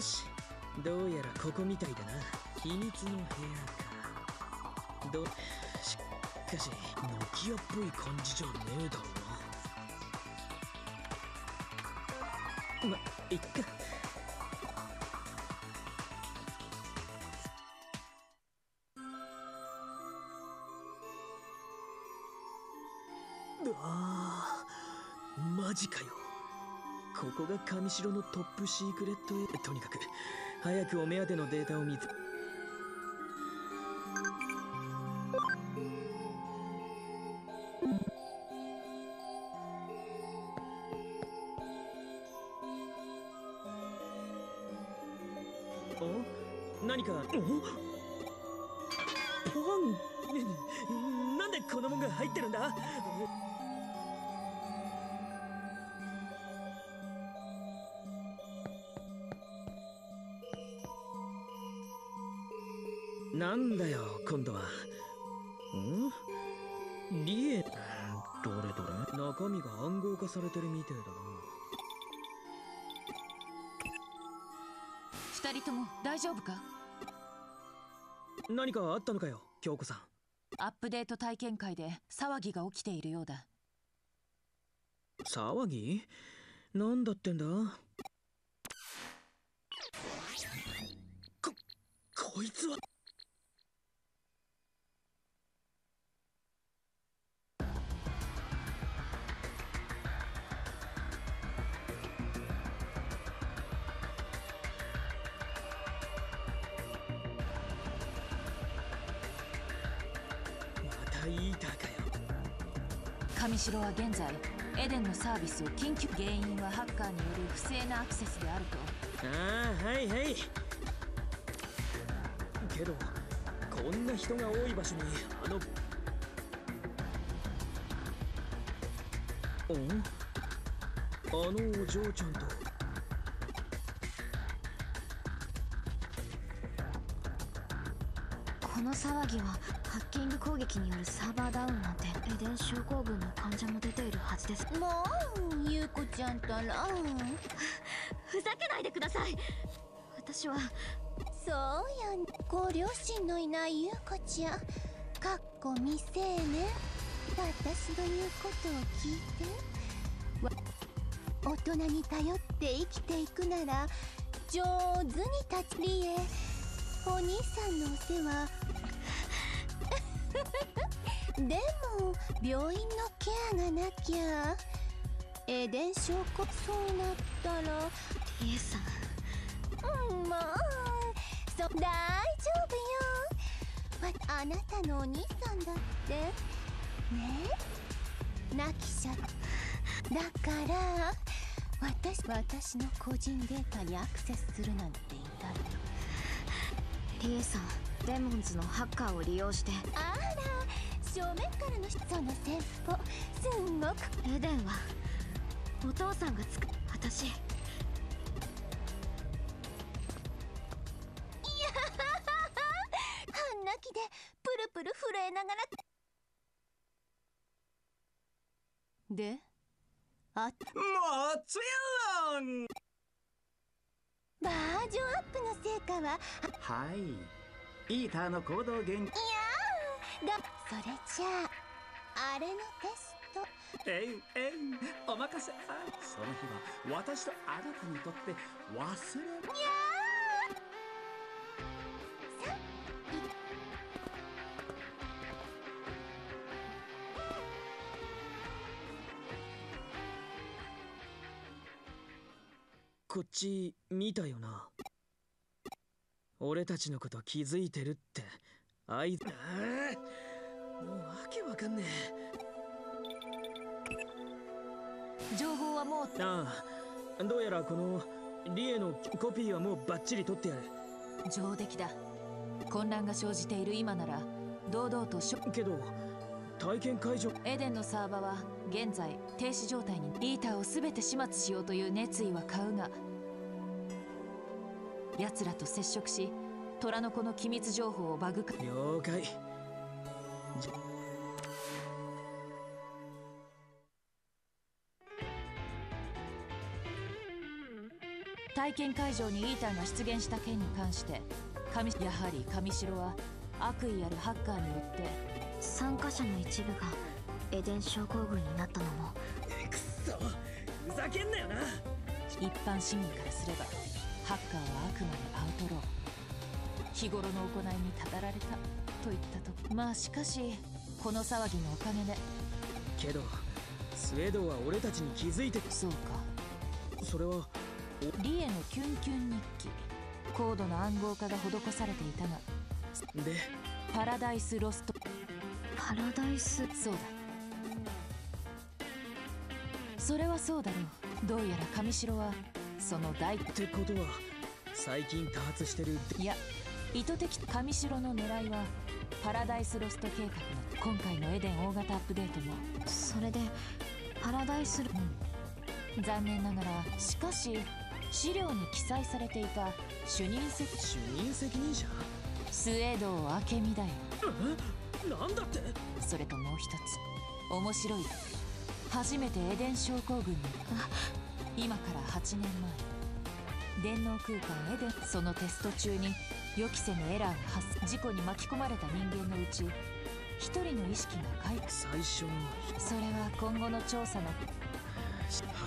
し。どうやらここみたいだな。秘密の部屋か。どしかしノキアっぽい感じじゃねえだろうな。まいっか。が上城のトップシークレットへ。とにかく早くお目当てのデータを見つお何か？お？パンなんでこんなもんが入ってるんだ？なんだよ今度は。ん？リエどれどれ？中身が暗号化されてるみてえだ二人とも大丈夫か？な何かあったのかよ京子さん。アップデート体験会で騒ぎが起きているようだ。騒ぎ？なんだってんだ？ここいつは城は現在エデンのサービスを緊急原因はハッカーによる不正なアクセスであると。ああはいはい。けどこんな人が多い場所にあのん？あのお嬢ちゃんと。この騒ぎはハッキング攻撃によるサーバーダウンなんてエデン症候群の患者も出ているはずです。もうゆうこちゃんたら。ふざけないでください。私はそうやん。ご両親のいないゆうこちゃん。かっこ未成年。私の言うことを聞いて。わ大人に頼って生きていくなら上手に立ちりえお兄さんのお世話 でも病院のケアがなきゃ。エデン症候そうなったら。リエさん。うんもうそ大丈夫よ。わあなたのお兄さんだって。ね。泣きしゃだから私私の個人データにアクセスするなんて言ったらリエさん。デモンズのハッカーを利用して。あら正面からのその戦法すんごく。エデンはお父さんがつく私。いや半泣きでプルプル震えながら。で？あもちろん。バージョンアップの成果は？はい。イーターの行動原いやー。だそれじゃああれのテスト。えんえんお任せ。あその日は私とあなたにとって忘れいやー。さこっち見たよな。俺たちのこと気づいてるって。あいつもうわけわかんね情報はもうえああどうやらこのリエのコピーはもうバッチリ取ってやる。上出来だ。混乱が生じている今なら堂々としょけど体験会場エデンのサーバーは現在停止状態に。イーターを全て始末しようという熱意は買うが奴らと接触し虎の子の機密情報をバグか。了解。じ体験会場にイーターが出現した件に関して上やはり上白は悪意あるハッカーによって参加者の一部がエデン症候群になったのも。くっそふざけんなよな。一般市民からすればハッカーはあくまでアウトロー。日頃の行いにたたられたといったと。まあしかしこの騒ぎのおかげで。けどスウェードは俺たちに気づいてそうか。それはリエのキュンキュン日記。高度な暗号化が施されていたが。でパラダイスロスト。パラダイス。そうだ。それはそうだろう。どうやら上白はその大。ってことは最近多発してるいや意図的。上白の狙いはパラダイスロスト計画の今回のエデン大型アップデートも。それでパラダイスうん。残念ながらしかし資料に記載されていた主任責主任責任者？スウェードを明美だよ。え？なんだって？それともう一つ。面白い。初めてエデン症候群に。今から8年前電脳空間エデンそのテスト中に予期せぬエラーが発生事故に巻き込まれた人間のうち一人の意識が回復。最初のそれは。今後の調査の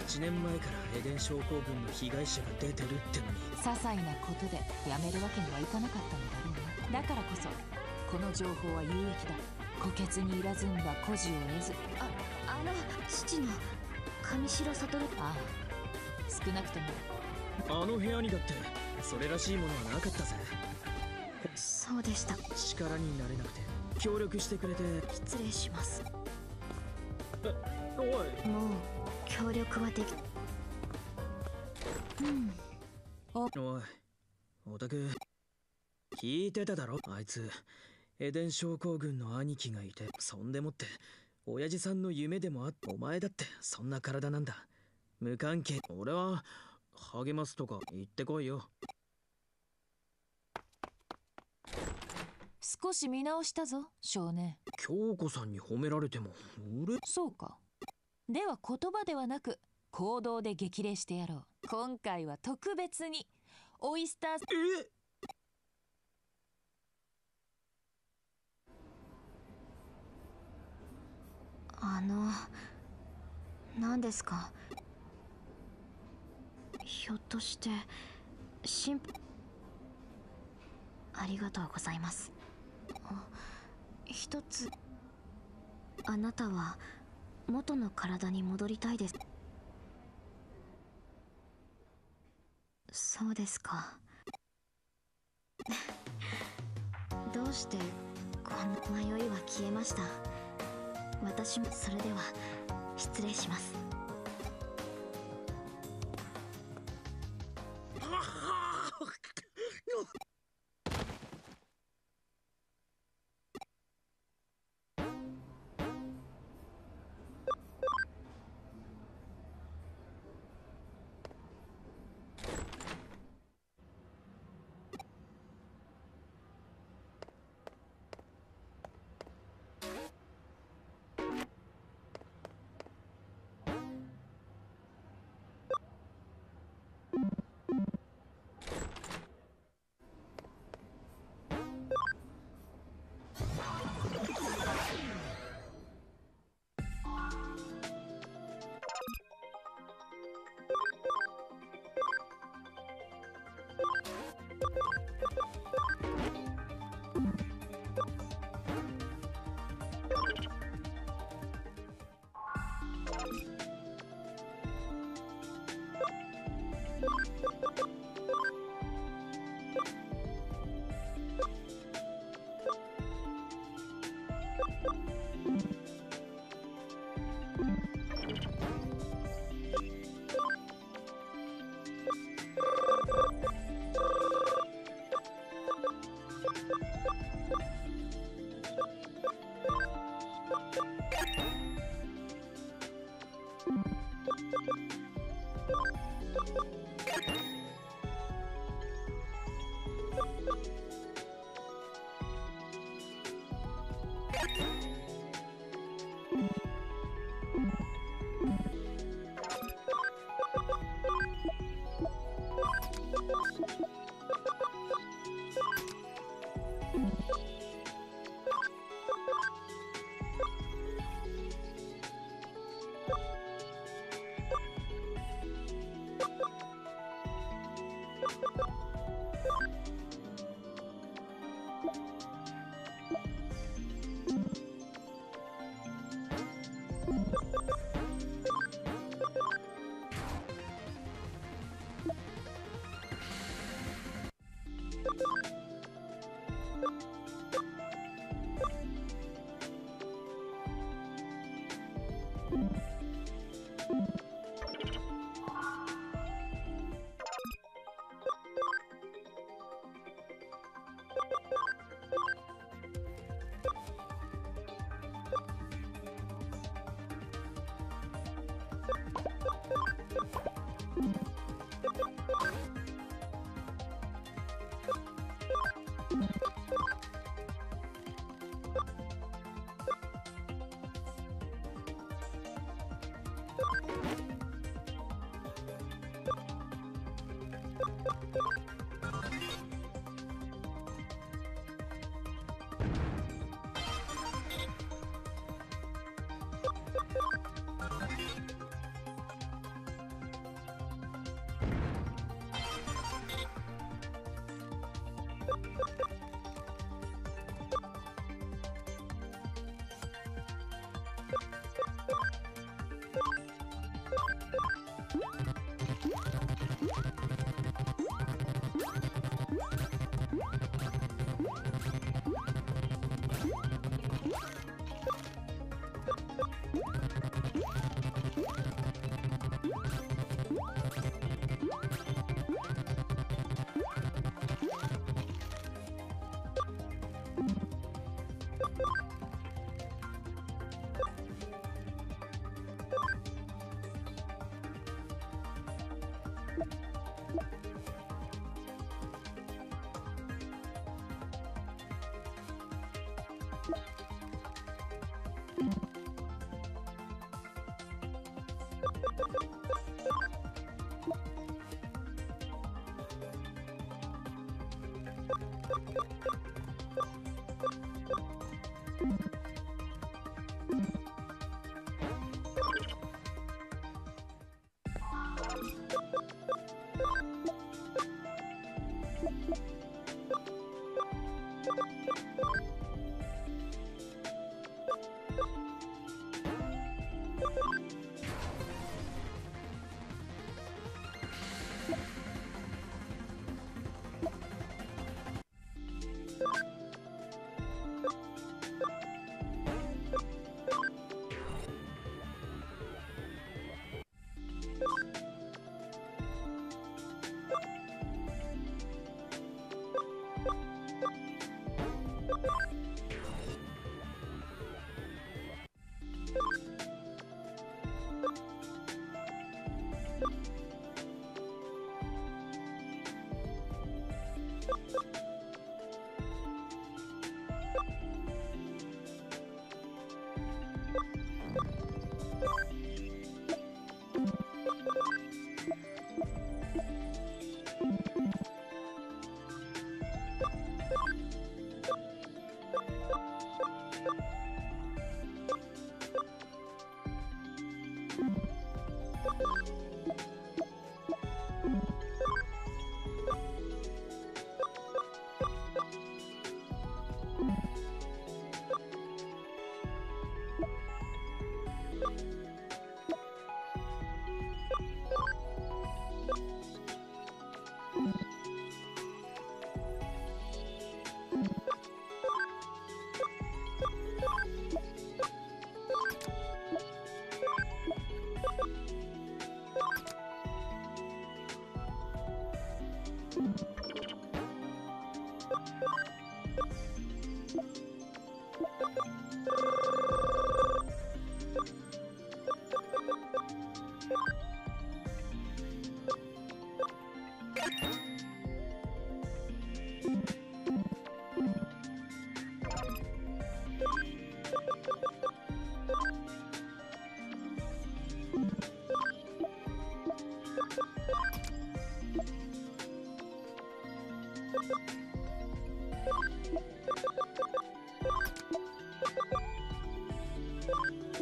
8年前からエデン症候群の被害者が出てるってのに。些細なことでやめるわけにはいかなかったのだろうな。だからこそこの情報は有益だ。虎穴にいらずんば孤児を得ず。ああの父の上白悟。ああ。少なくともあの部屋にだってそれらしいものはなかったぜ。そうでした。力になれなくて協力してくれて。失礼します。おい。もう協力はできうん。おい。オタク聞いてただろ？あいつ。エデン症候群の兄貴がいてそんでもって親父さんの夢でもあっお前だってそんな体なんだ。無関係。俺は励ますとか言ってこいよ。少し見直したぞ少年。京子さんに褒められても俺そうか。では言葉ではなく行動で激励してやろう。今回は特別にオイスターえ？あの何ですか？ひょっとして心配ありがとうございます。あ一つあなたは元の体に戻りたいです。そうですか。どうしてこんな迷いは消えました。私もそれでは失礼します。you you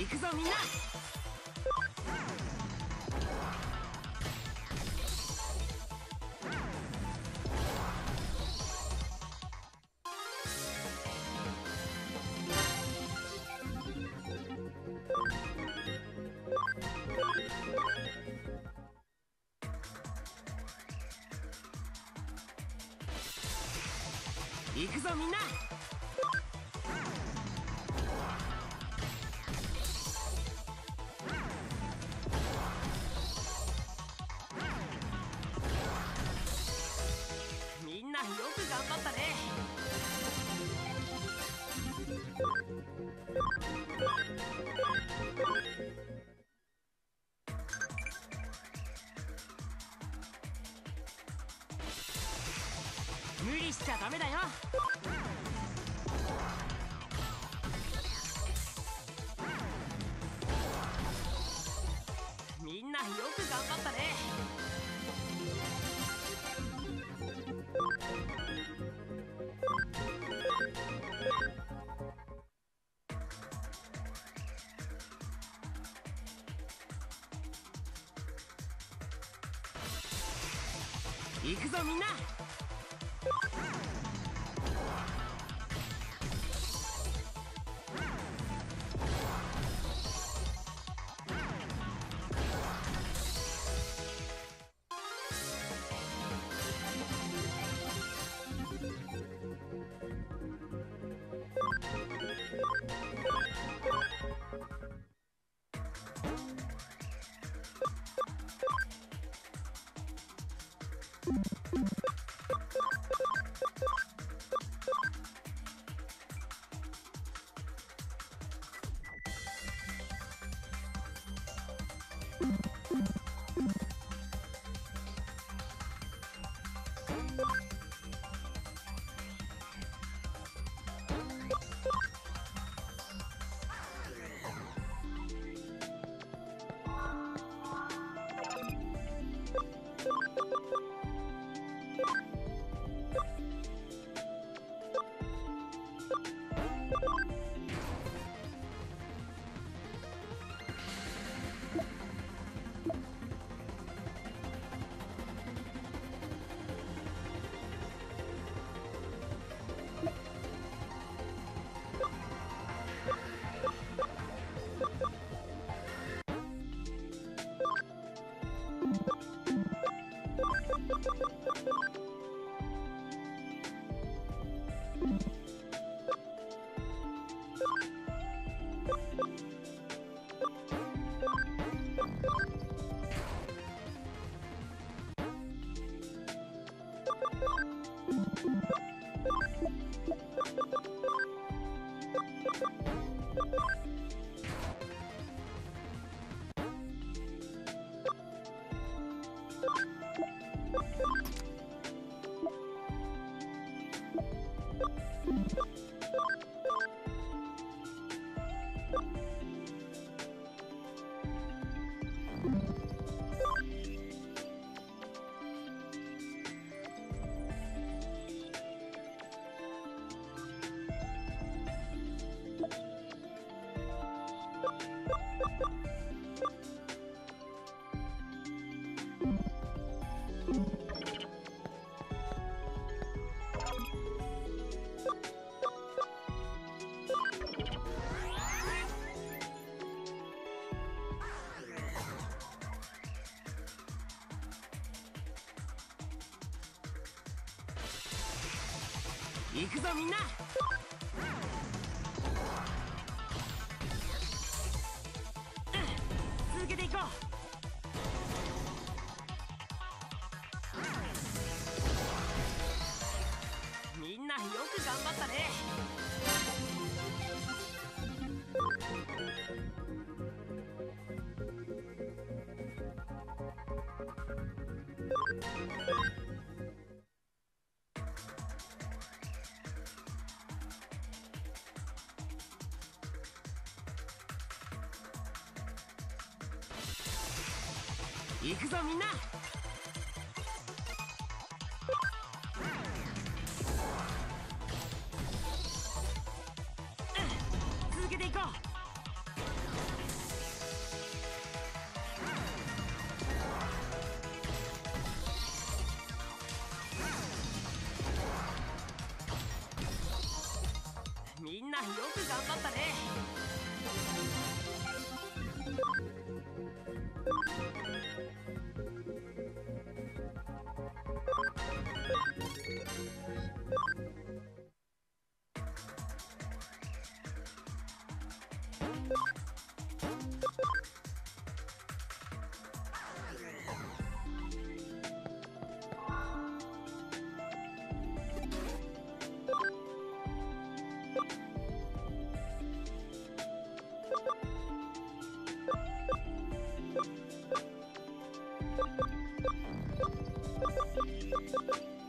行くぞみんな。行くぞみんな。行くぞみんな 行くぞみんな行くぞみんな Thank you.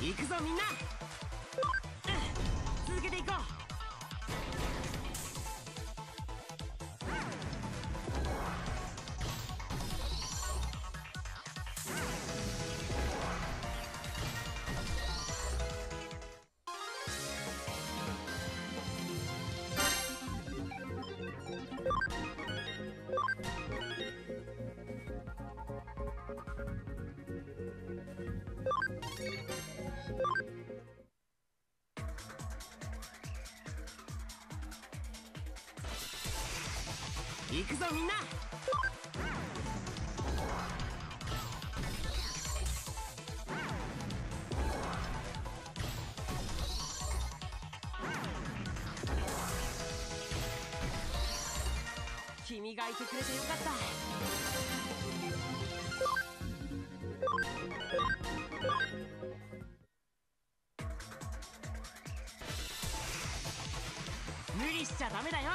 行くぞみんな。うん。続けていこう。磨いてくれてよかった。無理しちゃダメだよ。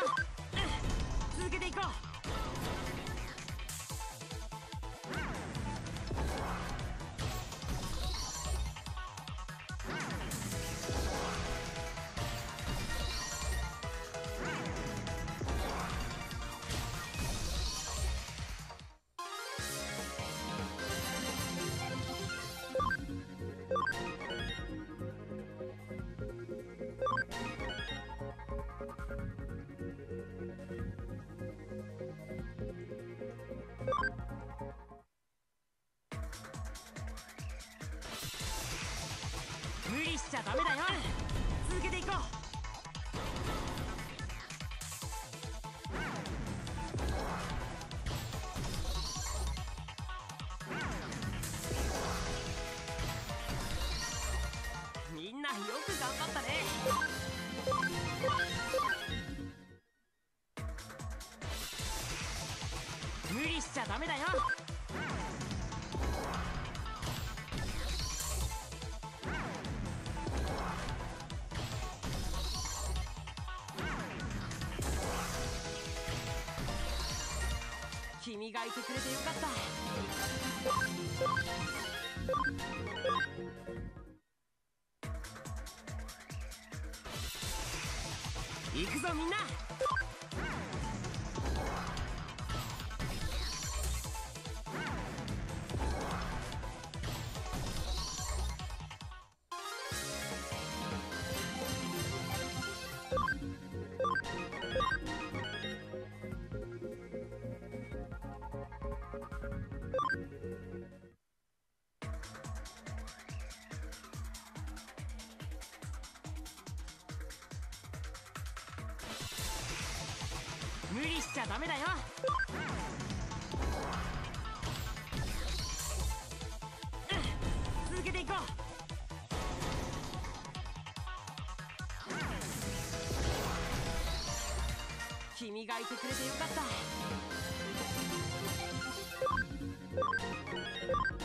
うん。続けていこう。君がいてくれてよかった。磨いてくれてよかった「